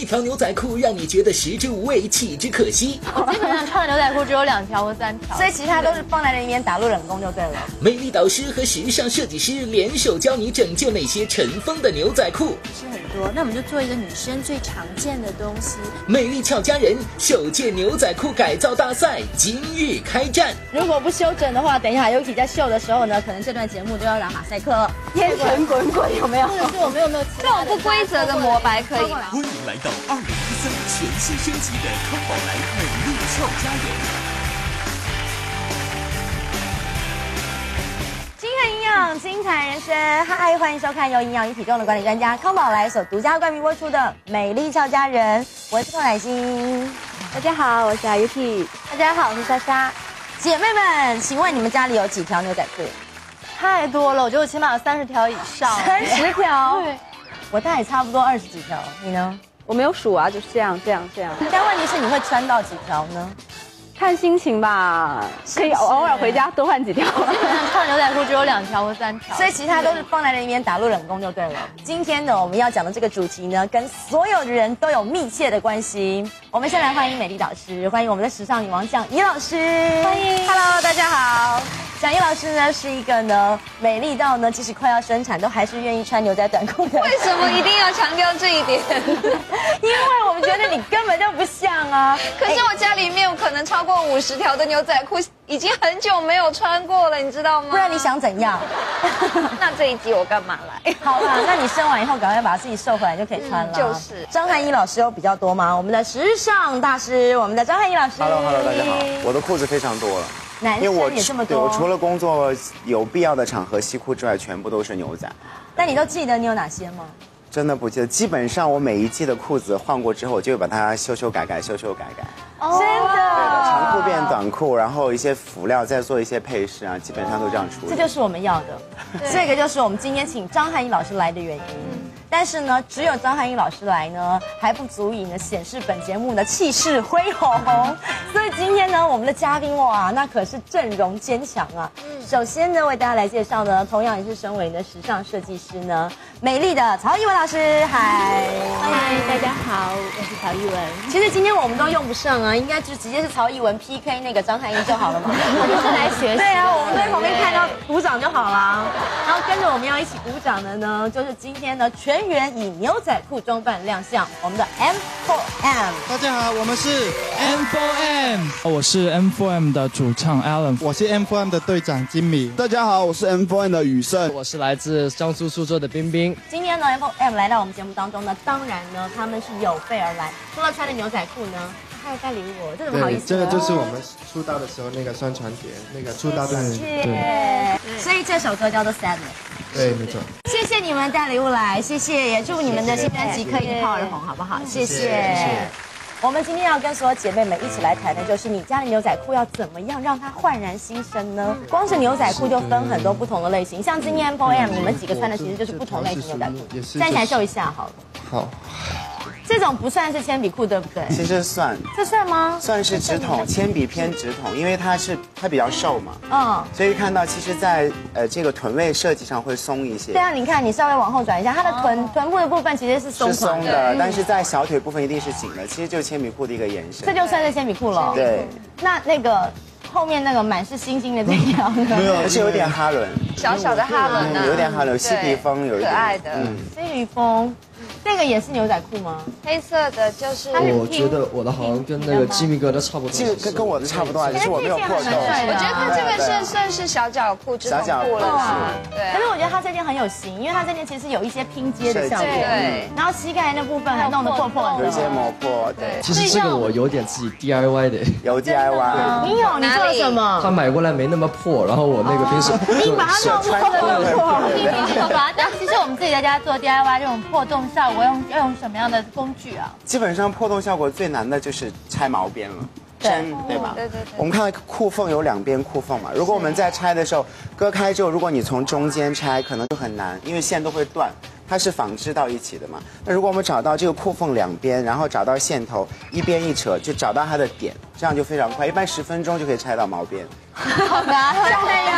一条牛仔裤让你觉得食之无味，弃之可惜？我基本上穿的牛仔裤只有两条或三条，所以其他都是放在那边打入冷宫就对了。美丽导师和时尚设计师联手教你拯救那些尘封的牛仔裤。是很多，那我们就做一个女生最常见的东西。美丽俏佳人首届牛仔裤改造大赛今日开战。如果不修整的话，等一下 Yuki 在秀的时候呢，可能这段节目就要打马赛克了。烟尘滚滚，有没有？或者是我们有没有这种不规则的膜白可以吗？欢迎来到二零一三全新升级的康宝莱美丽俏佳人。均衡营养，精彩人生。嗨，欢迎收看由营养与体重的管理专家康宝莱所独家冠名播出的《美丽俏佳人》，我是寇乃馨。大家好，我是 Yuki。大家好，我是莎莎。姐妹们，请问你们家里有几条牛仔裤？太多了，我觉得我起码有三十条以上。三十条？对，我大概差不多二十几条。你呢？我没有数啊，就是这样，这样，这样。但问题是你会穿到几条呢？看心情吧，可以偶尔回家多换几条。基本上穿牛仔裤只有两条或三条，所以其他都是放在那边打入冷宫就对了。今天呢，我们要讲的这个主题呢，跟所有的人都有密切的关系。我们先来欢迎美丽导师，欢迎我们的时尚女王蒋怡老师。欢迎，Hello，大家好。蒋怡老师呢是一个呢美丽到呢，即使快要生产都还是愿意穿牛仔短裤的。为什么一定要强调这一点？因为我们觉得你根本就不像啊。可是我家里面有可能超过五十条的牛仔裤，已经很久没有穿过了，你知道吗？不然你想怎样？那这一集我干嘛来？好啦，那你生完以后赶快把自己瘦回来就可以穿了。就是张翰一老师有比较多吗？我们的时尚大师，我们的张翰一老师。Hello，Hello，大家好。我的裤子非常多了，男生也这么多我除，了工作有必要的场合西裤之外，全部都是牛仔。但你都记得你有哪些吗？真的不记得，基本上我每一季的裤子换过之后，我就会把它修修改改，修修改改。真对的，的，长裤变短裤，然后一些辅料再做一些配饰啊，基本上都这样处理。这就是我们要的，这个就是我们今天请张翰一老师来的原因。但是呢，只有张翰一老师来呢，还不足以呢显示本节目的气势恢宏。所以今天呢，我们的嘉宾哇，那可是阵容坚强啊。首先呢，为大家来介绍呢，同样也是身为呢时尚设计师呢，美丽的曹艺文老师，嗨，嗨，大家好，我是曹艺文。其实今天我们都用不上啊，应该就直接是曹艺文 PK 那个张翰一就好了嘛。我就是来学习。对啊，我们在旁边看到鼓掌就好了。然后跟着我们要一起鼓掌的呢，就是今天呢全员以牛仔裤装扮亮相，我们的 M4M。大家好，我们是 M4M，我是 M4M 的主唱 Alan，我是 M4M 的队长金米。大家好，我是 M4M 的雨盛。我是来自江苏苏州的冰冰。今天呢，M4M 来到我们节目当中呢，当然呢他们是有备而来，除了穿的牛仔裤呢，还有带礼物，这怎么好意思？这个就是我们出道的时候那个宣传碟，那个出道专辑。对，所以这首歌叫做 Sadness。对，没错。谢谢你们带礼物来，谢谢，也祝你们的新专辑可以一炮而红，好不好？谢谢。我们今天要跟所有姐妹们一起来谈的，就是你家的牛仔裤要怎么样让它焕然新生呢？光是牛仔裤就分很多不同的类型，像今天 BO M，你们几个穿的其实就是不同类型牛仔裤，站起来秀一下好了。好，这种不算是铅笔裤，对不对？其实算。这算吗？算是直筒，铅笔偏直筒，因为它是它比较瘦嘛，嗯，所以看到其实在呃这个臀位设计上会松一些。对。啊，你看你稍微往后转一下，它的臀臀部的部分其实是松的，松的，但是在小腿部分一定是紧的，其实就是铅笔裤的一个延伸。这就算是铅笔裤了。对，那那个后面那个满是星星的这条呢？没有，而且有点哈伦，小小的哈伦呢，嗯有点哈伦，嬉皮风有一点。可爱的，飞鱼风，这个也是牛仔裤吗？黑色的就是。我觉得我的好像跟那个吉米哥的差不多。这个跟跟我的差不多啊，只是我没有破洞。我我觉得他这个是算是小脚裤、直筒小脚裤裤了对啊可是我觉得他这件很有型，因为他这件其实有一些拼接的效果，对然后膝盖那部分还弄得破破的。有一些磨破，对，其实这个我有点自己 DIY 的，有 DIY。你有你做了什么他？买过来没那么破，然后我那个平时 你把它弄破的弄破。你把它？其实我们自己在家做 DIY 这种破洞效果，用要用什么样的工具啊？基本上破洞效果最难的就是拆毛边了。针对吧？对对对我们看到裤缝有两边裤缝嘛，如果我们在拆的时候割开之后，如果你从中间拆，可能就很难，因为线都会断，它是纺织到一起的嘛。那如果我们找到这个裤缝两边，然后找到线头，一边一扯，就找到它的点，这样就非常快，一般十分钟就可以拆到毛边。好难，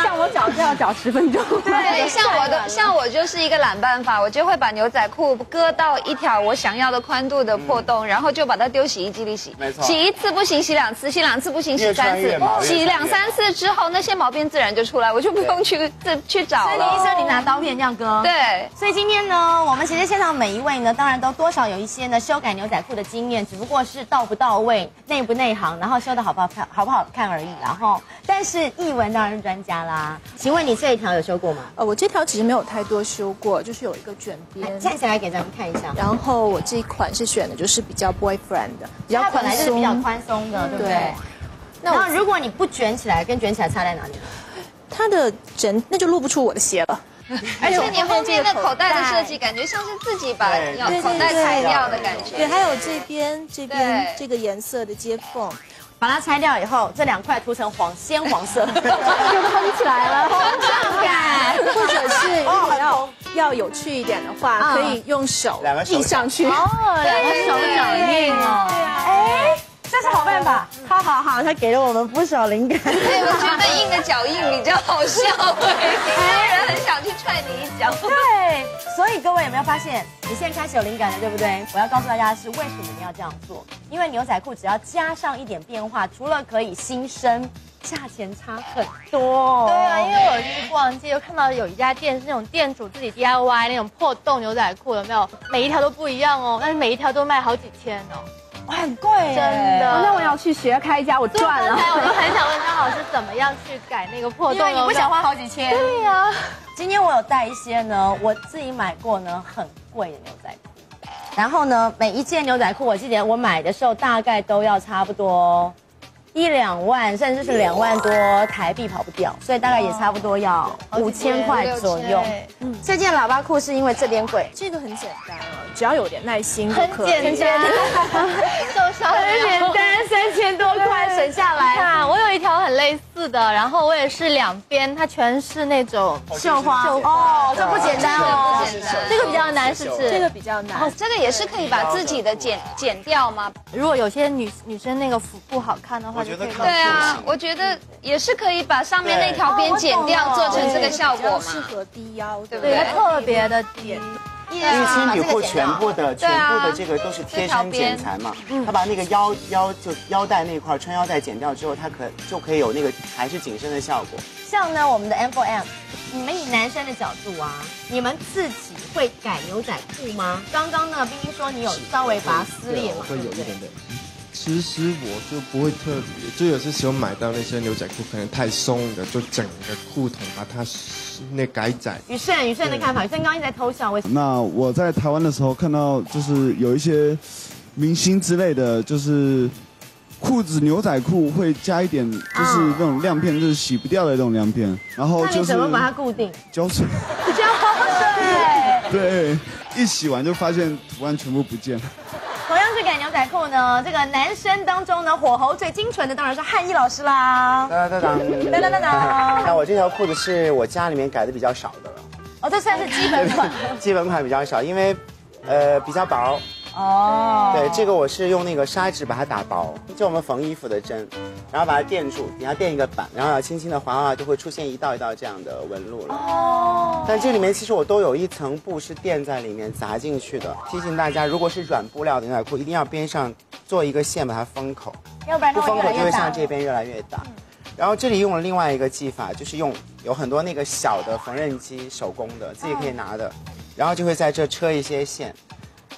像我搅是要搅十分钟。对，像我的像我就是一个懒办法，我就会把牛仔裤割到一条我想要的宽度的破洞，然后就把它丢洗衣机里洗。没错洗一次不行，洗两次，洗两次不行，洗三次洗两三次之后，那些毛边自然就出来，我就不用去自去找所以李医了。生，你拿刀片这样割。。对，所以今天呢，我们其实现场每一位呢，当然都多少有一些呢修改牛仔裤的经验，只不过是到不到位、内不内行，然后修的好不好看、好不好看而已。然后，但是译文当然是专家啦。请问你这一条有修过吗？呃，我这条其实没有太多修过，就是有一个卷边。站起来给咱们看一下。然后我这一款是选的就是比较 boyfriend 的，比较它本宽松，来就是比较宽松的，对不对对？那如果你不卷起来，跟卷起来差在哪里？它的整那就露不出我的鞋了。而且你后面的口袋的设计。感觉像是自己把口袋拆掉的感觉对，觉。还有这边这边对这个颜色的接缝，把它拆掉以后，这两块涂成黄鲜黄色，就蓬起来了。膨胀感。或者是如哦果要要有趣一点的话，嗯可以用手两个手印上去。哦，两个好好好，他给了我们不少灵感。哎，我觉得印的脚印比较好笑哎，别人很想去踹你一脚。对，所以各位有没有发现，你现在开始有灵感了，对不对？我要告诉大家的是为什么你要这样做，因为牛仔裤只要加上一点变化，除了可以新生，价钱差很多。对啊，因为我就是逛街，又看到有一家店是那种店主自己 DIY 那种破洞牛仔裤，有没有？每一条都不一样哦，但是每一条都卖好几千哦，哇很贵，真的。哦那那我要去学开一家，我赚了。对我就很想问张老师怎么样去改那个破洞，因为你不想花好几千。对呀、今天我有带一些呢，我自己买过呢很贵的牛仔裤，然后呢每一件牛仔裤，我记得我买的时候大概都要差不多一两万，甚至是两万多台币跑不掉，所以大概也差不多要五千块左右。嗯，这件喇叭裤是因为这边贵，这个很简单了，只要有点耐心就很可以。简单，受伤很简单，三千多块省下来。看，我有一条很类似的，然后我也是两边，它全是那种绣花哦，这不简单哦，这个不简单这个比较难，是不是？这个比较难。这个也是可以把自己的剪剪掉吗？如果有些女女生那个腹部好看的话，就可以看对啊，我觉得也是可以把上面那条边剪掉，做成这个效果嘛。适合低腰，对不对？特别的点。因为铅笔裤全部的全部的这个都是贴身剪裁嘛，他把那个腰腰就腰带那块穿腰带剪掉之后，它可就可以有那个还是紧身的效果。像呢，我们的 M for M，你们以男生的角度啊，你们自己会改牛仔裤吗？刚刚呢，冰冰说你有稍微把它撕裂嘛，会有对不对一点点。其实我就不会特别，就有些时候买到那些牛仔裤可能太松的，就整个裤筒把它那改窄。雨盛，雨盛的看法，雨盛刚刚一直在偷笑，为什么？那我在台湾的时候看到，就是有一些明星之类的，就是裤子牛仔裤会加一点，就是那种亮片，就是洗不掉的那种亮片，然后就是那你怎么把它固定？胶水，对。对，一洗完就发现图案全部不见了。同样是改牛仔裤呢，这个男生当中呢，火候最精纯的当然是汉一老师啦。哒哒当，哒哒哒哒那我这条裤子是我家里面改的比较少的了，哦，这算是基本款。基本款比较少，因为呃比较薄。哦。对，这个我是用那个砂纸把它打薄，就我们缝衣服的针，然后把它垫住，底下垫一个板，然后轻轻的划划，就会出现一道一道这样的纹路了。哦。但这里面其实我都有一层布是垫在里面砸进去的。提醒大家，如果是软布料的牛仔裤，一定要边上做一个线把它封口，要不然它不封口就会。像这边越来越大。然后这里用了另外一个技法，就是用有很多那个小的缝纫机，手工的，自己可以拿的，然后就会在这车一些线。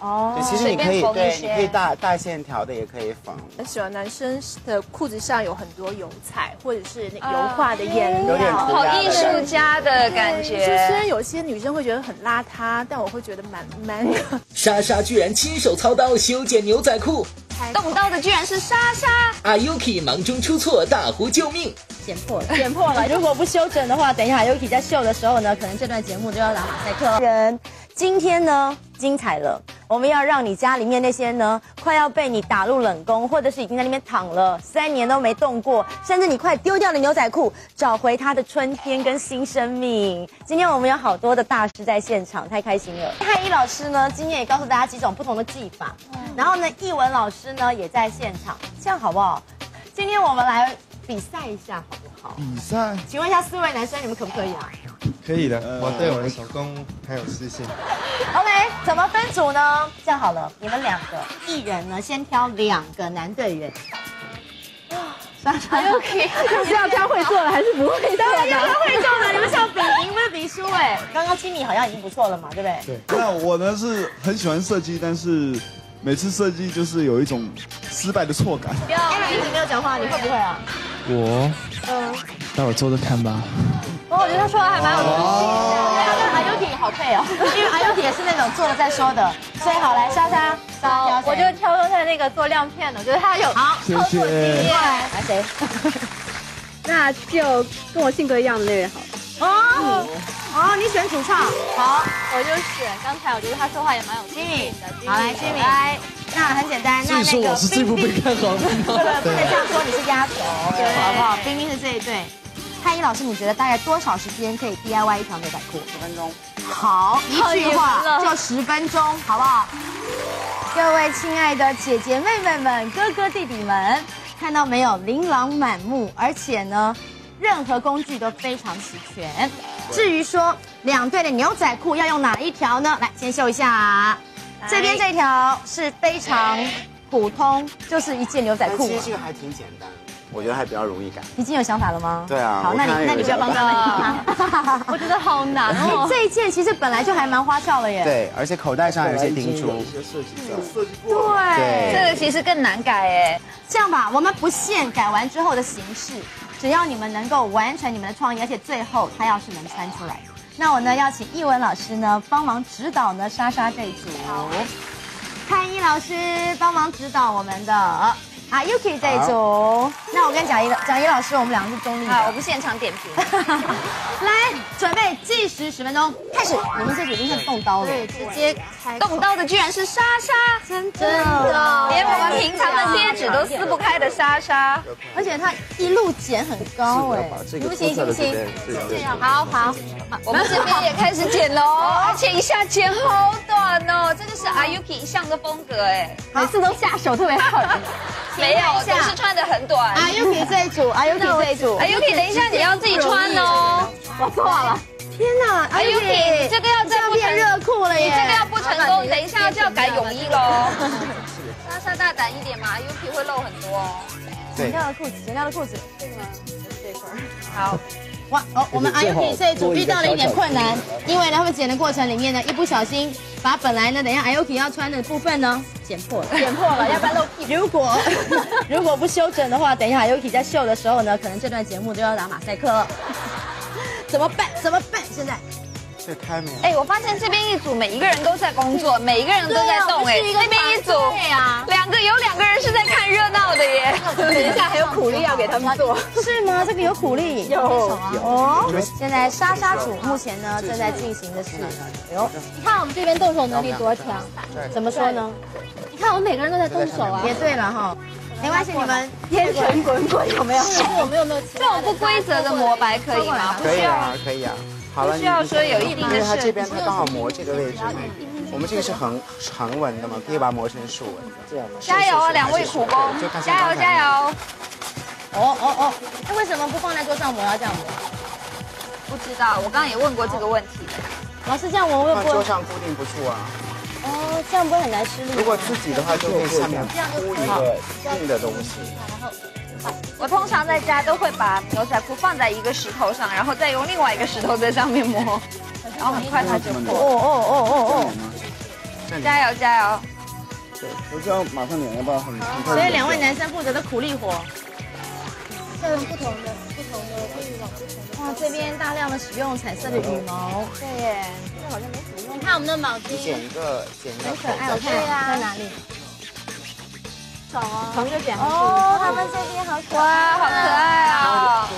哦对，其实你可以对，你可以大大线条的也可以缝。很喜欢男生的裤子上有很多油彩或者是那油画的颜料。好艺术家的感觉虽然。有些女生会觉得很邋遢，但我会觉得蛮 man 的。莎莎居然亲手操刀修剪牛仔裤动刀的居然是莎莎，阿 Yuki 忙中出错，大呼救命！剪破了，剪破了。如果不修整的话，等一下 Yuki 在秀的时候呢，可能这段节目就要打马赛克。人，今天呢精彩了，我们要让你家里面那些呢快要被你打入冷宫，或者是已经在那边躺了三年都没动过，甚至你快丢掉的牛仔裤，找回它的春天跟新生命。今天我们有好多的大师在现场，太开心了。汉一老师呢，今天也告诉大家几种不同的技法，然后呢，艺文老师呢也在现场，这样好不好？今天我们来比赛一下好不好？比赛请问一下四位男生，你们可不可以啊可以的，我对我的手工很有自信。？OK，怎么分组呢？这样好了，你们两个一人呢，先挑两个男队员。莎莎又可以，是要挑会做的还是不会做当然要的？挑会做的，你们想比赢不是比输哎。刚刚七米好像已经不错了嘛，对不对？对那我呢是很喜欢设计，但是每次设计就是有一种失败的错感。哎，你没有讲话，你会不会啊？我嗯，待会做做看吧。哦我觉得他说的还蛮有自信的。他跟阿 Yuki 好配哦，因为阿 Yuki 也是那种做了再说的。所以好来，莎莎，好，我就挑中他那个做亮片的，我觉得他有好，谢谢。来谁？那就跟我性格一样的那位好了。哦哦，你选主唱，好我就选刚才我觉得他说话也蛮有自信的。好来 Jimmy，来，那很简单，那那个据说我是最不被看好。不能这样说，你是压轴，好不好？冰冰是这一队。太一老师，你觉得大概多少时间可以 DIY 一条牛仔裤？十分钟。好，一句话就十分钟，好不好？各位亲爱的姐姐妹妹们、哥哥弟弟们，看到没有？琳琅满目，而且呢，任何工具都非常齐全。至于说两队的牛仔裤要用哪一条呢？来，先秀一下。这边这条是非常普通，就是一件牛仔裤其。实这个还挺简单，我觉得还比较容易改。已经有想法了吗？对啊好，那你那你不要帮想他。我觉得好难哦。这一件其实本来就还蛮花俏的耶。对，而且口袋上有一些钉珠。一些设计在。对这个其实更难改哎。这样吧，我们不限改完之后的形式，只要你们能够完成你们的创意，而且最后它要是能穿出来。那我呢要请艺文老师呢帮忙指导呢莎莎这一组，潘一老师帮忙指导我们的啊 Yuki 这一组。那我跟蒋怡蒋怡老师，我们两个是中立我不现场点评。来，准备计时十分钟，开始。你们这组已经是动刀了，对，直接开动刀的居然是莎莎，真真的连我们平常的贴纸都撕不开的莎莎。而且她一路剪很高哎，这行不行？行不行？这样好好，我们这边也开始剪喽，而且一下剪好短哦，这就是阿 Yuki 一向的风格哎。每次都下手特别狠。没有，总是穿的很短。阿 Yuki 这一组，阿 Yuki 这一组，阿 Yuki 等一下你要自己穿哦。我错了。天哪，阿 Ayuki，你这个要再不成变热裤了耶！你这个要不成功，等一下就要改泳衣喽。莎莎大胆一点嘛阿 Yuki 会露很多哦。剪掉的裤子，剪掉的裤子。这个吗？这份好，哇哦，我们阿 Yuki 这一组遇到了一点困难，因为呢，他们剪的过程里面呢，一不小心把本来呢，等一下阿 Yuki 要穿的部分呢，剪破了，剪破了，要不然露屁股。如果 如果不修整的话，等一下阿 Yuki 在秀的时候呢，可能这段节目就要打马赛克了。怎么办？怎么办？现在这开没有？哎，我发现这边一组每一个人都在工作，每一个人都在动哎，那边一组对啊，两个有两个人是在看热闹的耶。等一下还有苦力要给他们做。是吗？这个有苦力，有哦。现在莎莎组目前呢正在进行的是，哎呦，你看我们这边动手能力多强，怎么说呢？你看我们每个人都在动手啊。也对了哈，没关系，你们烟尘滚滚，有没有？我们有没有这种不规则的磨白可以吗？不需要可以啊，可以啊。好了，不需要说有一定的因为它这边它刚好磨这个位置，我们这个是横横纹的嘛，可以把它磨成竖纹。这样加油啊，两位苦工，加油加油！哦哦哦，那为什么不放在桌上磨，要这样磨？不知道，我刚刚也问过这个问题。老师这样磨会不会？放桌上固定不住啊。哦，这样不会很难施力？如果自己的话，就可以下面铺一个硬的东西。我通常在家都会把牛仔裤放在一个石头上，然后再用另外一个石头在上面磨，然后很快它就哦破。哦哦哦哦哦加油加油！对，我知道马上脸要不要很很哦，快。所以两位男生负责的苦力活。要用不同的不同的欲望不同的。哇，这边大量的使用彩色的羽毛，对耶，这好像没什么用。你看我们的毛巾，剪一个剪一个很可爱。我看在哪里？哦，他们这边好可哇，爱，好可爱啊！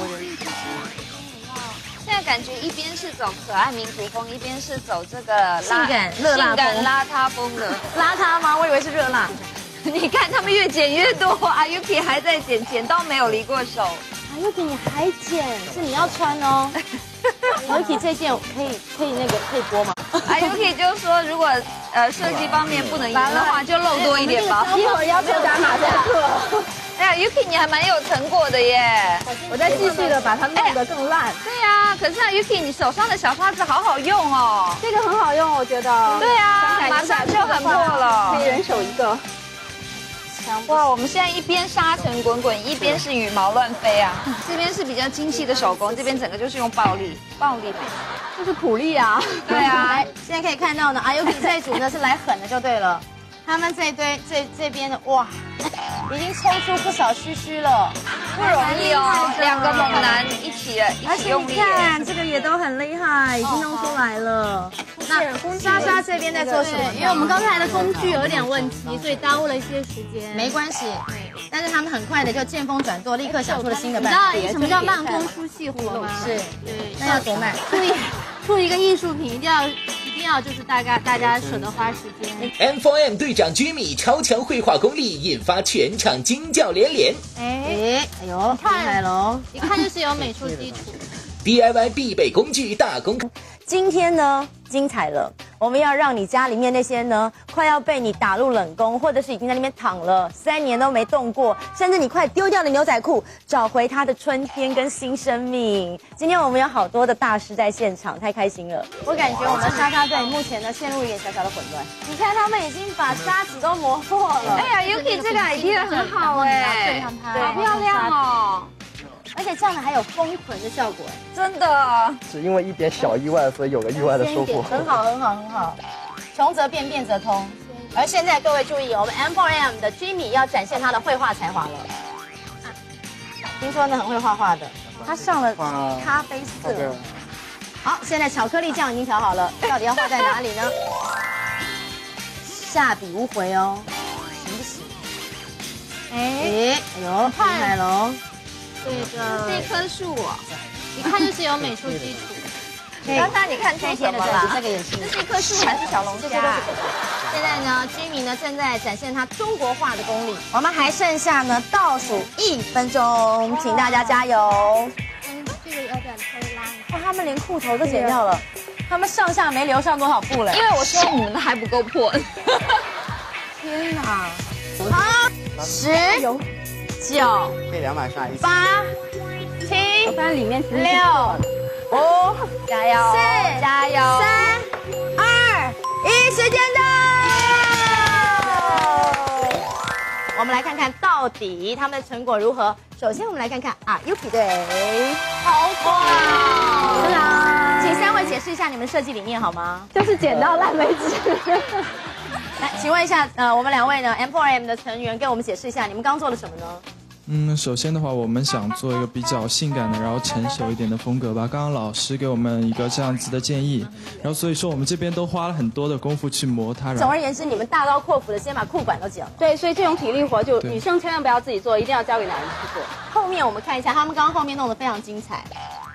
现在感觉一边是走可爱民族风，一边是走这个拉性感热辣性感邋遢风的。邋遢吗？我以为是热辣。你看他们越剪越多，阿 Yuki 还在剪，剪到没有离过手。阿 Yuki 你还剪，是你要穿哦。Yuki 这件可以可以那个可以播吗？啊 Yuki 就说，如果呃 设计方面不能赢的话，就露多一点吧。一会儿要求打马赛克。哎呀，Yuki 你还蛮有成果的耶！我在继续的把它弄得更烂。对呀，可是啊，Yuki 你手上的小刷子好好用哦。这个很好用，我觉得。对啊，马上就很破了。可以人手一个。哇，我们现在一边沙尘滚滚，一边是羽毛乱飞啊！这边是比较精细的手工，这边整个就是用暴力，暴力，就是苦力啊！对啊，来，现在可以看到呢，阿 Yuki 这一组呢是来狠的就对了。他们这一堆这这边的哇，已经抽出不少须须了，不容易哦，两个猛男一起一起用力。你看这个也都很厉害，已经弄出来了。那莎莎这边在做什么？因为我们刚才的工具有点问题，所以耽误了一些时间。没关系，但是他们很快的就见风转舵，立刻想出了新的办法。你知道什么叫慢工出细活吗？是，对那要多慢？注意，出一个艺术品一定要一定要就是大概大家舍得花时间。M4M 队长 Jimmy 超强绘画功力，引发全场惊叫连连。哎哎呦，厉害喽！一看就是有美术基础。DIY 必备工具大公开。今天呢，精彩了！我们要让你家里面那些呢，快要被你打入冷宫，或者是已经在那边躺了三年都没动过，甚至你快丢掉的牛仔裤，找回它的春天跟新生命。今天我们有好多的大师在现场，太开心了！我感觉我们沙沙队目前呢陷入一点小小的混乱。你看他们已经把沙子都磨破了。哎呀，Yuki 这个 idea 很好哎，好漂亮哦！而且这样的还有封臀的效果，真的是因为一点小意外，所以有了意外的收获。很好，很好，很好。穷则变，变则通。而现在各位注意，我们 M4M 的 Jimmy 要展现他的绘画才华了。听说呢很会画画的，他上了咖啡色。好，现在巧克力酱已经调好了，到底要画在哪里呢？下笔无回哦，行不行？哎，哎呦，厉害喽！这个这棵树，一看就是有美术基础。刚刚你看出什么了？这个也是。这是一棵树还是小龙虾？现在呢，居民呢正在展现他中国画的功力。我们还剩下呢倒数一分钟，请大家加油。这个有点推拉。哇，他们连裤头都剪掉了，他们上下没留上多少布嘞。因为我说你们的还不够破。天哪！好，十。九，可以两把刷一八，七，不然里面六，五，加油，四，加油，三，二，一，时间到。我们来看看到底他们的成果如何。首先，我们来看看啊，Yuki 队，好棒！是啊，请三位解释一下你们设计理念好吗？就是剪到烂为止。来，请问一下，呃，我们两位呢，M4M 的成员，给我们解释一下，你们刚做了什么呢？嗯，首先的话，我们想做一个比较性感的，然后成熟一点的风格吧。刚刚老师给我们一个这样子的建议，然后所以说我们这边都花了很多的功夫去磨它。总而言之，你们大刀阔斧的先把裤管都剪了。对，所以这种体力活就女生千万不要自己做，一定要交给男人去做。后面我们看一下，他们刚刚后面弄得非常精彩。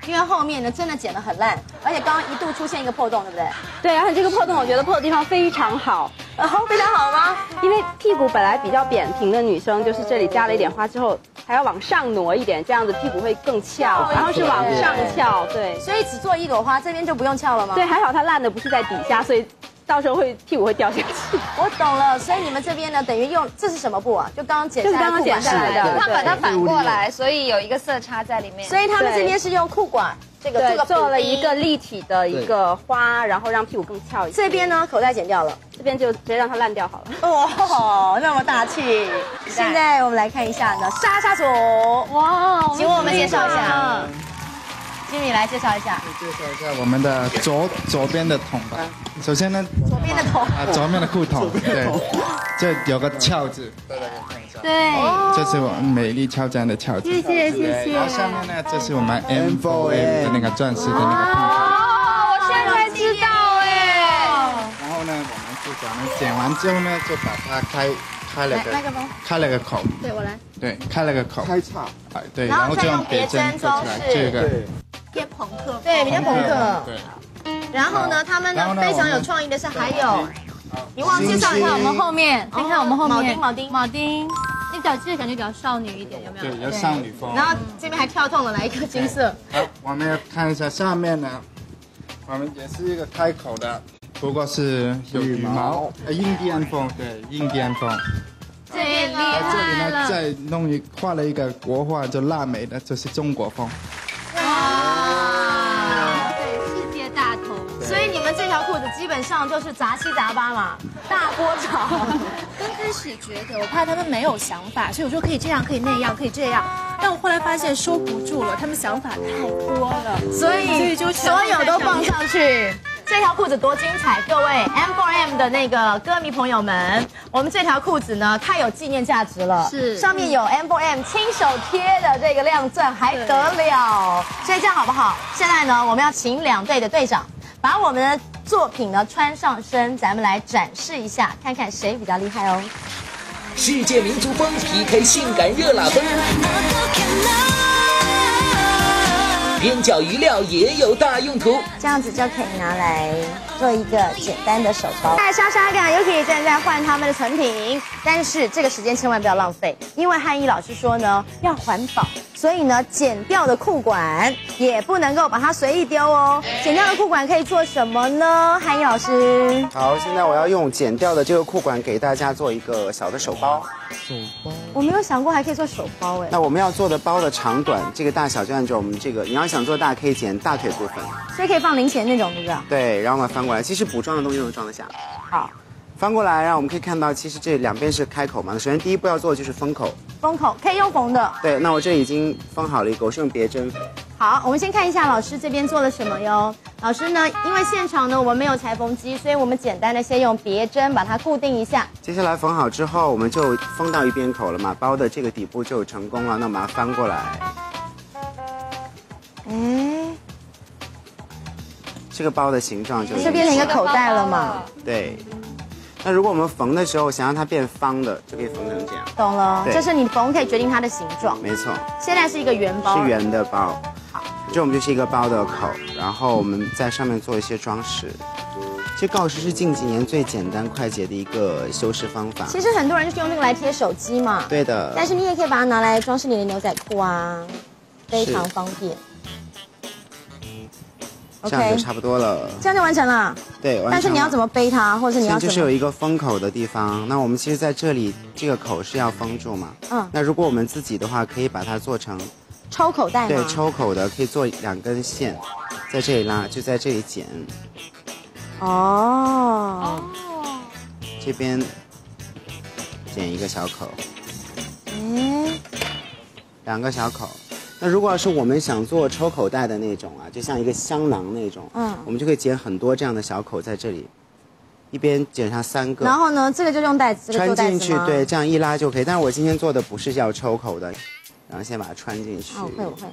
因为后面呢真的剪得很烂，而且刚刚一度出现一个破洞，对不对？对，而且这个破洞我觉得破的地方非常好，然后非常好吗？因为屁股本来比较扁平的女生，就是这里加了一点花之后，还要往上挪一点，这样子屁股会更翘，然后是往上翘，对。所以只做一朵花，这边就不用翘了吗？对，还好它烂的不是在底下，所以。到时候会屁股会掉下去。我懂了，所以你们这边呢，等于用这是什么布啊？就刚刚剪下来刚刚剪下来的，他把它反过来，所以有一个色差在里面。所以他们这边是用裤管，这个这个做了一个立体的一个花，然后让屁股更翘一点。这边呢，口袋剪掉了，这边就直接让它烂掉好了。哦，那么大气。现在我们来看一下呢，莎莎组，哇，请我们介绍一下。经理来介绍一下，介绍一下我们的左左边的桶吧。首先呢，左边的桶啊，左面的裤筒，对，这有个翘字，大家可以看一下。对，这是我们美丽俏江的翘字。谢谢谢谢。然后下面呢，这是我们 M4M 的那个钻石的那个。哦，我现在知道哎。然后呢，我们就讲呢，剪完之后呢，就把它开开了个开了个口。对我来。对，开了个口。开叉。哎，对，然后就用别针做出来这个。偏朋克，对，比较朋克。对。然后呢，他们呢非常有创意的是还有，你忘介绍一下我们后面，你看我们后面，铆钉，铆钉，那角这个感觉比较少女一点，有没有？对，有少女风。然后这边还跳动了来一颗金色。好，我们要看一下下面呢，我们也是一个开口的，不过是有羽毛，呃，印第安风，对，印第安风。这边厉这里呢再弄一画了一个国画，就腊梅的，这是中国风。基本上就是杂七杂八嘛，大锅炒。刚开始觉得我怕他们没有想法，所以我说可以这样，可以那样，可以这样。但我后来发现收不住了，他们想法太多了，所以所以就所有都放上去。这条裤子多精彩！各位 M4M 的那个歌迷朋友们，我们这条裤子呢太有纪念价值了，是上面有 M4M 亲手贴的这个亮钻，还得了？所以这样好不好？现在呢，我们要请两队的队长把我们的作品呢穿上身，咱们来展示一下，看看谁比较厉害哦。世界民族风 PK 性感热辣风，边角余料也有大用途。这样子就可以拿来做一个简单的手包。在莎莎跟又可以正在换他们的成品，但是这个时间千万不要浪费，因为汉一老师说呢要环保，所以呢剪掉的裤管也不能够把它随意丢哦。剪掉的裤管可以做什么呢？汉一老师，好，现在我要用剪掉的这个裤管给大家做一个小的手包。手包。我没有想过还可以做手包哎。那我们要做的包的长短，这个大小就按照我们这个，你要想做大，可以剪大腿部分。所以可以放零钱那种，对不对？对，然后我们翻过来，其实补妆的东西都能装得下。好，翻过来，然后我们可以看到，其实这两边是开口嘛。首先第一步要做的就是封口。封口可以用缝的。对，那我这已经封好了一个，我是用别针。好，我们先看一下老师这边做了什么哟。老师呢，因为现场呢我们没有裁缝机，所以我们简单的先用别针把它固定一下。接下来缝好之后，我们就封到一边口了嘛，包的这个底部就成功了。那我们把它翻过来，哎，这个包的形状就就变成一个口袋了嘛。对。那如果我们缝的时候想让它变方的，就可以缝成这样。懂了，对这是你缝可以决定它的形状。没错，现在是一个圆包，是圆的包。好，这我们就是一个包的口，然后我们在上面做一些装饰。其实锆石是近几年最简单快捷的一个修饰方法。其实很多人就是用这个来贴手机嘛。对的。但是你也可以把它拿来装饰你的牛仔裤啊，非常方便。这样就差不多了。这样就完成了。对，完成了但是你要怎么背它，或者是你要？就是有一个封口的地方。那我们其实在这里这个口是要封住嘛。嗯那如果我们自己的话，可以把它做成抽口袋吗？对抽口的，可以做两根线，在这里拉，就在这里剪，哦。这边剪一个小口，嗯，两个小口。那如果要是我们想做抽口袋的那种啊，就像一个香囊那种，嗯我们就可以剪很多这样的小口在这里，一边剪上三个，然后呢，这个就用袋子，这个穿进去？对，这样一拉就可以。但是我今天做的不是叫抽口的，然后先把它穿进去。哦，我会，我会，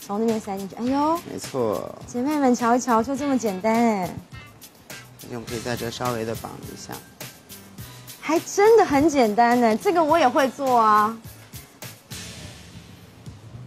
从那边塞进去。哎呦，没错，姐妹们瞧一瞧，就这么简单哎，我们可以在这稍微的绑一下。还真的很简单呢。这个我也会做啊。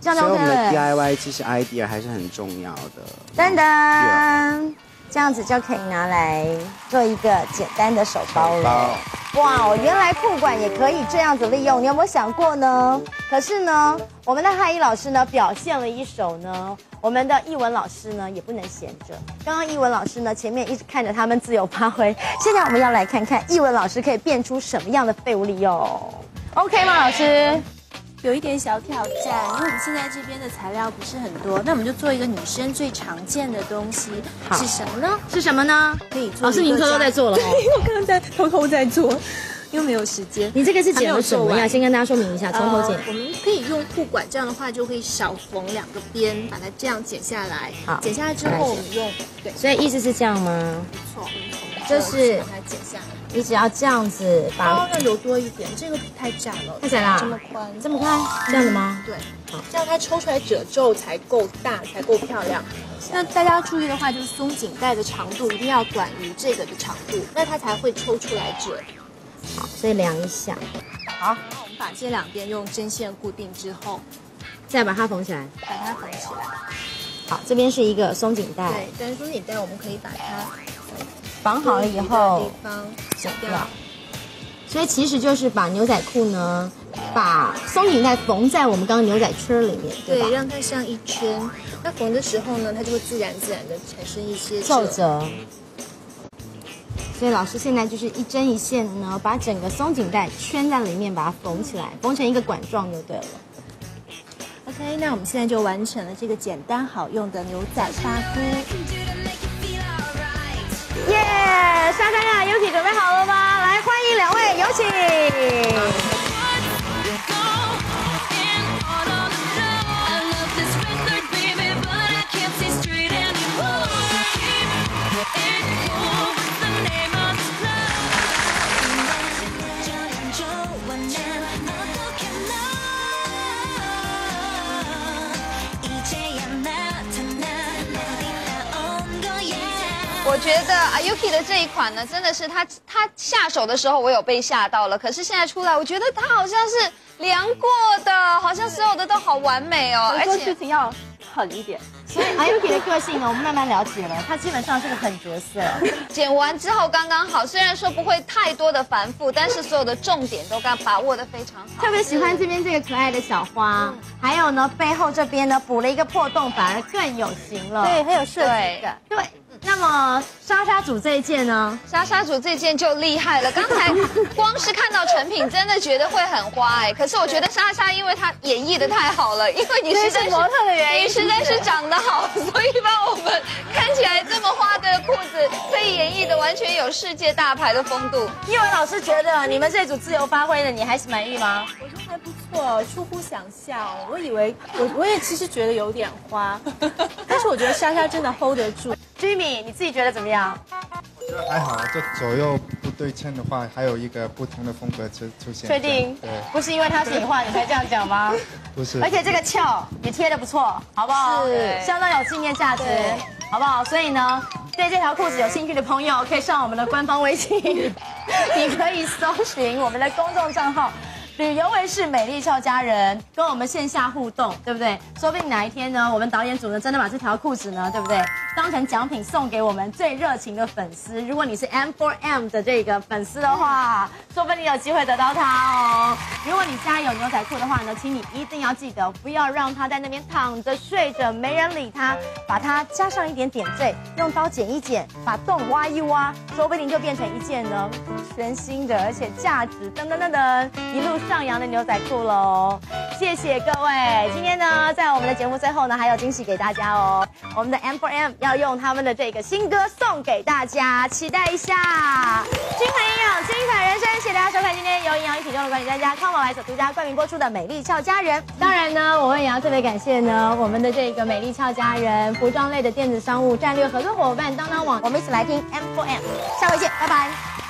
这样就所以我们的。DIY 其实 idea 还是很重要的。噔噔，这样子就可以拿来做一个简单的手包了。哇哦，原来裤管也可以这样子利用，你有没有想过呢？可是呢，我们的汉一老师呢表现了一手呢，我们的译文老师呢也不能闲着。刚刚译文老师呢前面一直看着他们自由发挥，现在我们要来看看译文老师可以变出什么样的废物利用，OK 吗，老师？有一点小挑战，因为我们现在这边的材料不是很多，那我们就做一个女生最常见的东西，是什么呢？是什么呢？可以做。老师您偷偷在做了哦 我刚刚在偷偷在做，因为没有时间。你这个是剪了什么呀？先跟大家说明一下，从头剪呃。我们可以用裤管，这样的话就可以少缝两个边，把它这样剪下来。好剪下来之后我们用对，所以意思是这样吗？没错，就是把它剪下来。你只要这样子把哦，要留多一点，这个太窄了，太窄啦这么宽，这么宽这样子吗对，这样它抽出来褶皱才够大，才够漂亮。那大家要注意的话，就是松紧带的长度一定要短于这个的长度，那它才会抽出来褶。好，所以量一下，好，我们把这两边用针线固定之后，再把它缝起来。把它缝起来。好，这边是一个松紧带，对，但是松紧带我们可以把它绑好了以后剪掉。所以其实就是把牛仔裤呢，把松紧带缝在我们刚刚牛仔圈里面，对吧？对，让它像一圈。那缝的时候呢，它就会自然自然的产生一些皱褶。所以老师现在就是一针一线的呢，把整个松紧带圈在里面，把它缝起来，缝成一个管状就对了。OK，那我们现在就完成了这个简单好用的牛仔发箍。耶！莎莎呀，Yuki 准备好了吗？来，欢迎两位，有请。的这一款呢，真的是他他下手的时候，我有被吓到了。可是现在出来，我觉得他好像是量过的，好像所有的都好完美哦，而做且事情要狠一点。所以 Ayuki 的个性呢，我们慢慢了解了，他基本上是个狠角色。剪完之后刚刚好，虽然说不会太多的繁复，但是所有的重点都刚把握的非常好。特别喜欢这边这个可爱的小花，还有呢背后这边呢补了一个破洞，反而更有型了。对，很有设计感。对，那么莎莎组这一件呢？莎莎组这件就厉害了，刚才光是看到成品，真的觉得会很花哎。可是我觉得莎莎，因为她演绎的太好了，因为你实在这是模特的原因你实在是长得好，所以把我们看起来这么花的裤子，可以演绎的完全有世界大牌的风度。叶文老师觉得你们这组自由发挥的，你还是满意吗？我觉得还不错，出乎想象。我以为我我也其实觉得有点花，但是我觉得莎莎真的 hold 得住。Jimmy，你自己觉得怎么样？我觉得还好，就左右不对称的话，还有一个不同的风格出出现。确定？对，不是因为他是你画你才这样讲吗？不是。而且这个翘也贴的不错，好不好？是相当有纪念价值，好不好？所以呢，对这条裤子有兴趣的朋友，可以上我们的官方微信，你可以搜寻我们的公众账号。旅游卫视美丽俏佳人跟我们线下互动，对不对？说不定哪一天呢，我们导演组呢真的把这条裤子呢，对不对？当成奖品送给我们最热情的粉丝。如果你是 M4M 的这个粉丝的话，说不定有机会得到它哦。如果你家有牛仔裤的话呢，请你一定要记得，不要让它在那边躺着睡着，没人理它，把它加上一点点缀，用刀剪一剪，把洞挖一挖，说不定就变成一件呢全新的，而且价值噔噔噔噔一路上扬的牛仔裤喽。谢谢各位，今天呢，在我们的节目最后呢，还有惊喜给大家哦。我们的 M4M 要用他们的这个新歌送给大家，期待一下。均衡营养，精彩人生，谢谢大家收看今天由营养与体重的管理专家康宝来所独家冠名播出的《美丽俏佳人》。当然呢，我们也要特别感谢呢我们的这个美丽俏佳人服装类的电子商务战略合作伙伴当当网。我们一起来听 M4M，下回见，拜拜。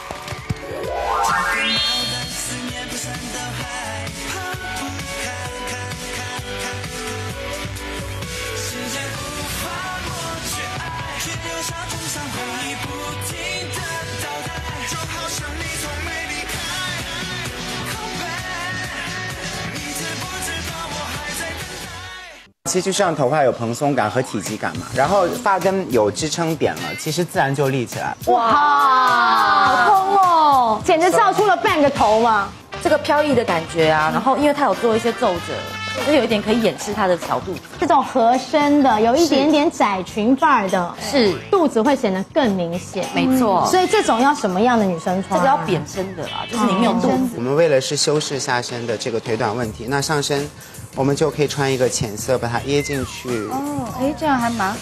其实就是让头发有蓬松感和体积感嘛，然后发根有支撑点了，其实自然就立起来。哇，好通哦，简直造出了半个头嘛。这个飘逸的感觉啊，然后因为它有做一些皱褶，就有一点可以掩饰它的小肚子。这种合身的，有一点点窄裙范儿的，是肚子会显得更明显。没错所以这种要什么样的女生穿？这个要扁身的啦，就是你没有肚子。我们为了是修饰下身的这个腿短问题，那上身我们就可以穿一个浅色把它掖进去。哦，哎，这样还蛮